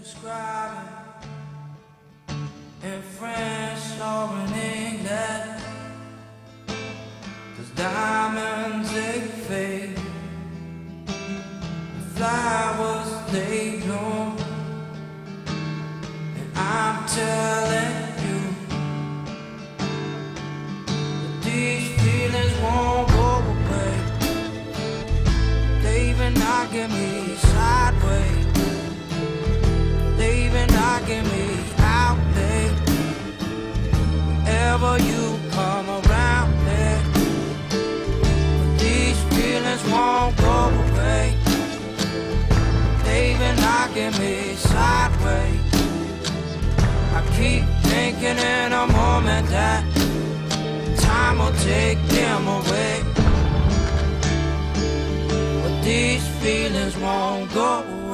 describe in French or in English. Cause diamonds they fade, flowers they bloom, and I'm telling you that these feelings won't go away. They even knocking me you come around but these feelings won't go away. They even knocking me sideways. I keep thinking in a moment that time will take them away. But these feelings won't go away.